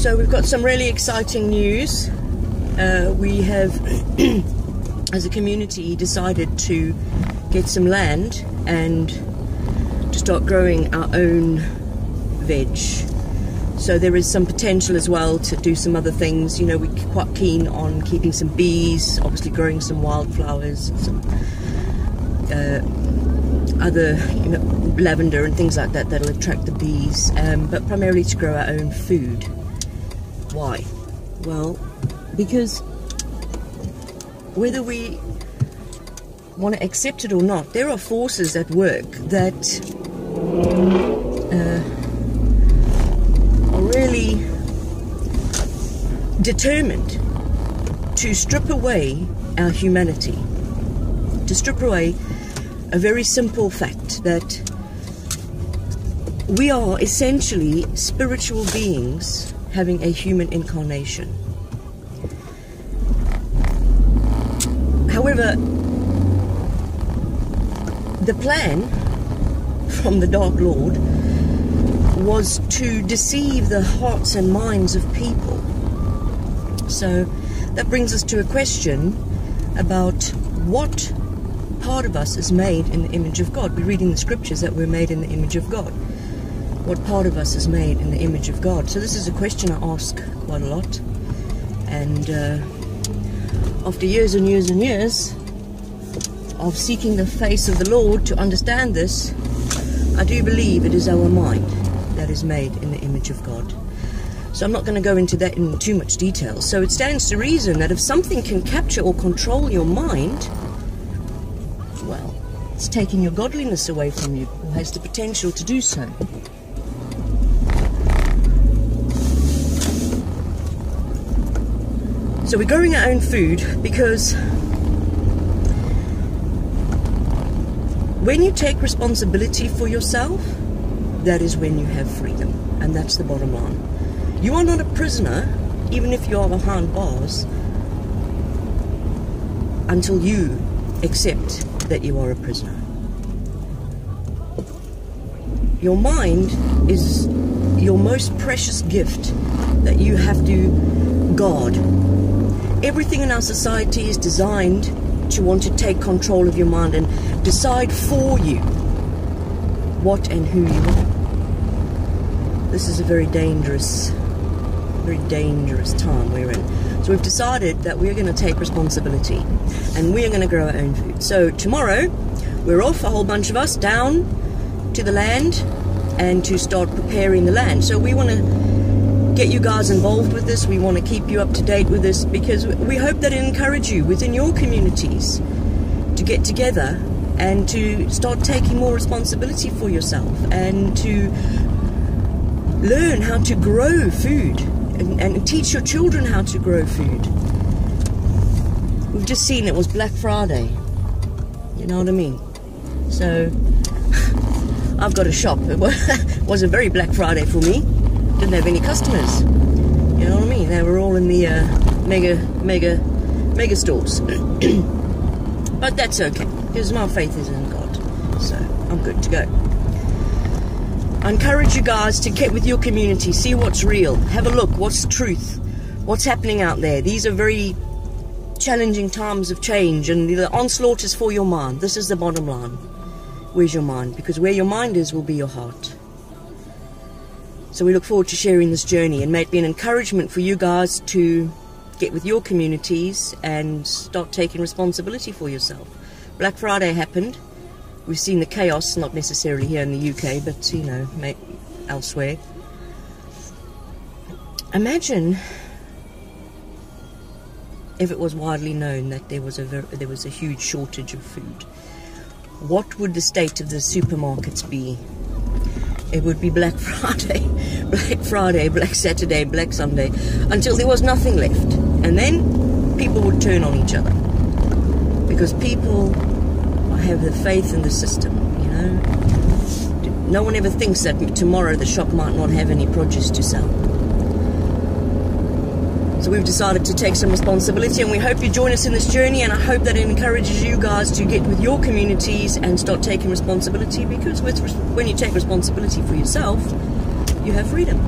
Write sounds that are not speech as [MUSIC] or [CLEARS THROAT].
So we've got some really exciting news. Uh, we have, [CLEARS THROAT] as a community, decided to get some land and to start growing our own veg. So there is some potential as well to do some other things. You know, we're quite keen on keeping some bees, obviously growing some wildflowers, some uh, other you know, lavender and things like that that'll attract the bees, um, but primarily to grow our own food. Why? Well, because whether we want to accept it or not, there are forces at work that uh, are really determined to strip away our humanity, to strip away a very simple fact that we are essentially spiritual beings having a human incarnation. However, the plan from the Dark Lord was to deceive the hearts and minds of people. So that brings us to a question about what part of us is made in the image of God. We read in the scriptures that we're made in the image of God. What part of us is made in the image of God? So this is a question I ask quite a lot. And uh, after years and years and years of seeking the face of the Lord to understand this, I do believe it is our mind that is made in the image of God. So I'm not going to go into that in too much detail. So it stands to reason that if something can capture or control your mind, well, it's taking your godliness away from you, or has the potential to do so. So we're growing our own food because when you take responsibility for yourself, that is when you have freedom. And that's the bottom line. You are not a prisoner, even if you are behind bars, until you accept that you are a prisoner. Your mind is your most precious gift that you have to guard. Everything in our society is designed to want to take control of your mind and decide for you what and who you are. This is a very dangerous, very dangerous time we're in. So we've decided that we're going to take responsibility and we're going to grow our own food. So tomorrow we're off, a whole bunch of us, down to the land and to start preparing the land. So we want to get you guys involved with this. We want to keep you up to date with this because we hope that it encourage you within your communities to get together and to start taking more responsibility for yourself and to learn how to grow food and, and teach your children how to grow food. We've just seen it was Black Friday. You know what I mean? So [LAUGHS] I've got a shop. [LAUGHS] It was a very Black Friday for me. Didn't have any customers. You know what I mean? They were all in the uh, mega, mega, mega stores. [CLEARS THROAT] but that's okay because my faith is in God. So I'm good to go. I encourage you guys to get with your community, see what's real, have a look, what's truth, what's happening out there. These are very challenging times of change, and the onslaught is for your mind. This is the bottom line. Where's your mind? Because where your mind is will be your heart. So we look forward to sharing this journey, and may it be an encouragement for you guys to get with your communities and start taking responsibility for yourself. Black Friday happened. We've seen the chaos, not necessarily here in the UK, but you know, elsewhere. Imagine if it was widely known that there was a there was a huge shortage of food. What would the state of the supermarkets be? It would be Black [LAUGHS] Friday, Black Friday, Black Saturday, Black Sunday, until there was nothing left, and then people would turn on each other because people have the faith in the system, you know. No one ever thinks that tomorrow the shop might not have any produce to sell. So we've decided to take some responsibility and we hope you join us in this journey and I hope that it encourages you guys to get with your communities and start taking responsibility because with, when you take responsibility for yourself, you have freedom.